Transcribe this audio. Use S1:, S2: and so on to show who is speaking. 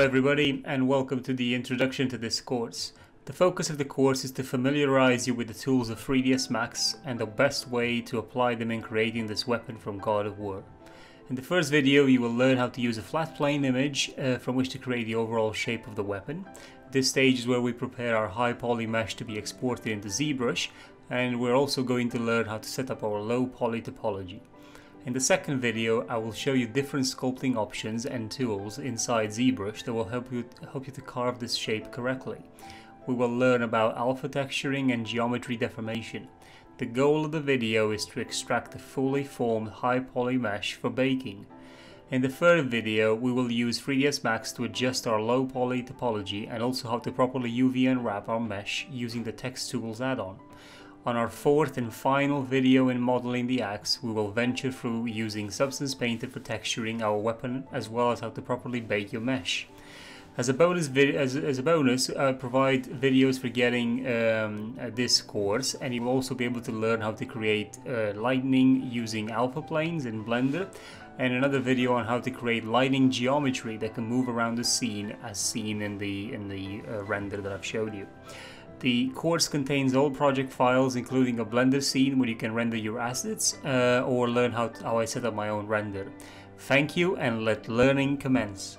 S1: everybody and welcome to the introduction to this course. The focus of the course is to familiarize you with the tools of 3ds Max and the best way to apply them in creating this weapon from God of War. In the first video you will learn how to use a flat plane image uh, from which to create the overall shape of the weapon. This stage is where we prepare our high poly mesh to be exported into ZBrush and we're also going to learn how to set up our low poly topology. In the second video, I will show you different sculpting options and tools inside ZBrush that will help you, help you to carve this shape correctly. We will learn about alpha texturing and geometry deformation. The goal of the video is to extract a fully formed high poly mesh for baking. In the third video, we will use 3ds Max to adjust our low poly topology and also how to properly UV unwrap our mesh using the TexTools add-on. On our fourth and final video in modeling the axe, we will venture through using Substance Painter for texturing our weapon as well as how to properly bake your mesh. As a bonus, as, as, a bonus, I provide videos for getting um, uh, this course, and you will also be able to learn how to create uh, lightning using alpha planes in Blender, and another video on how to create lighting geometry that can move around the scene as seen in the in the uh, render that I've showed you. The course contains all project files including a Blender scene where you can render your assets uh, or learn how, how I set up my own render. Thank you and let learning commence.